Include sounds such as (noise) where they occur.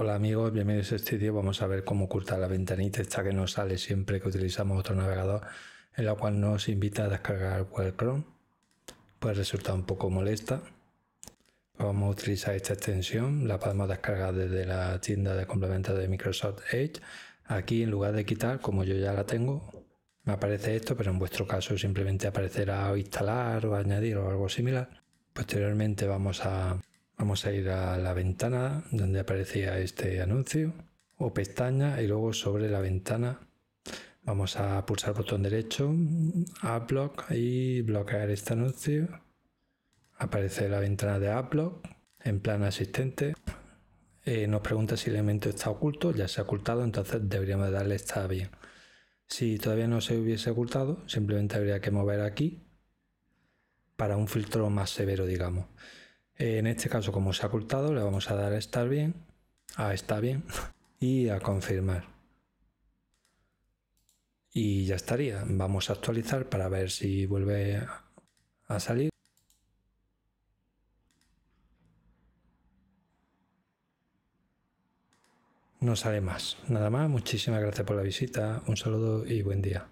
Hola amigos, bienvenidos a este vídeo. Vamos a ver cómo ocultar la ventanita esta que nos sale siempre que utilizamos otro navegador, en la cual nos invita a descargar Google Chrome. Puede resultar un poco molesta. Vamos a utilizar esta extensión, la podemos descargar desde la tienda de complementos de Microsoft Edge. Aquí en lugar de quitar, como yo ya la tengo, me aparece esto, pero en vuestro caso simplemente aparecerá instalar o añadir o algo similar. Posteriormente vamos a Vamos a ir a la ventana donde aparecía este anuncio o pestaña y luego sobre la ventana vamos a pulsar botón derecho, Adblock y bloquear este anuncio. Aparece la ventana de Adblock en plan asistente. Eh, nos pregunta si el elemento está oculto, ya se ha ocultado, entonces deberíamos darle está bien. Si todavía no se hubiese ocultado, simplemente habría que mover aquí para un filtro más severo, digamos. En este caso, como se ha ocultado, le vamos a dar a estar bien, a está bien (laughs) y a confirmar. Y ya estaría. Vamos a actualizar para ver si vuelve a salir. No sale más. Nada más. Muchísimas gracias por la visita. Un saludo y buen día.